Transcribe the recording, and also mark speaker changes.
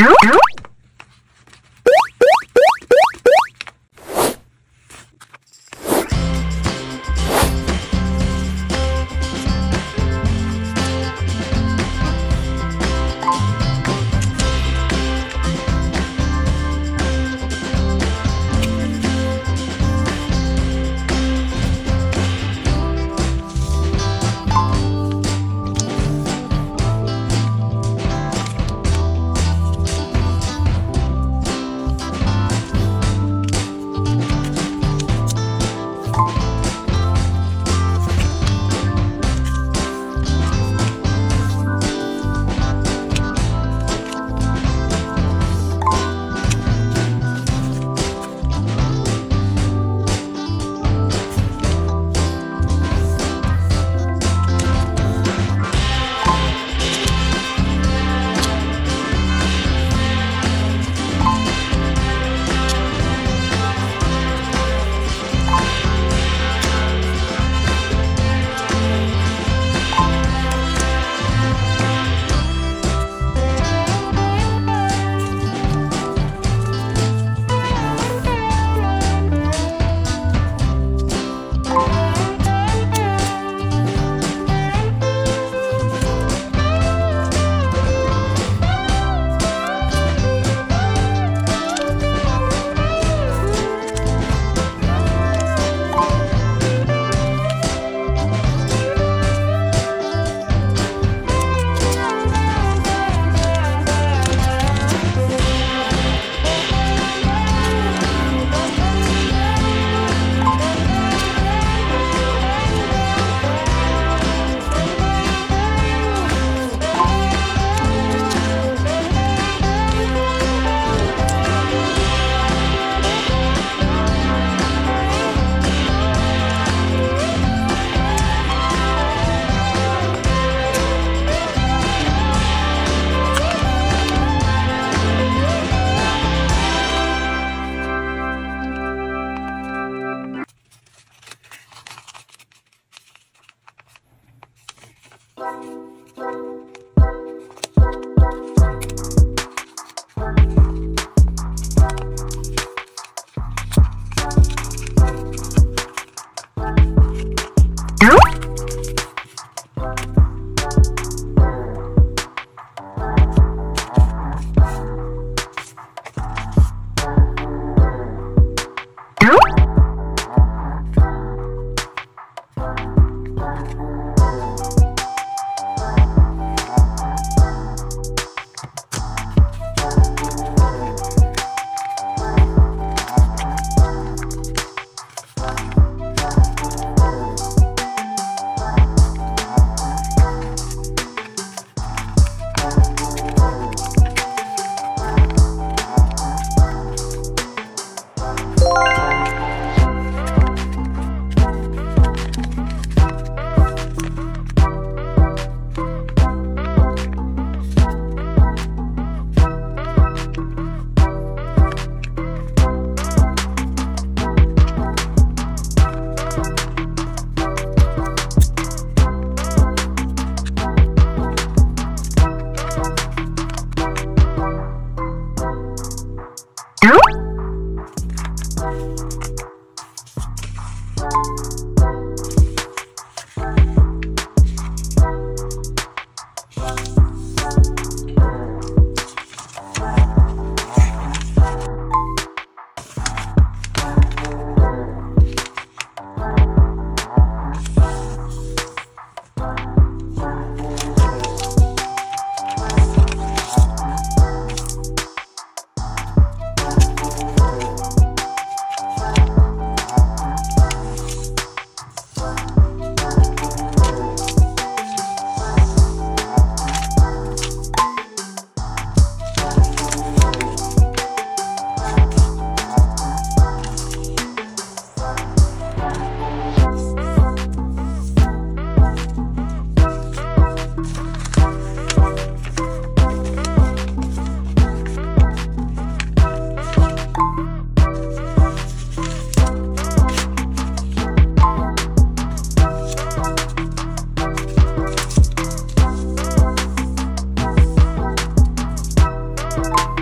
Speaker 1: Ow, ow. Bye.